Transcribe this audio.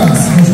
Robimy.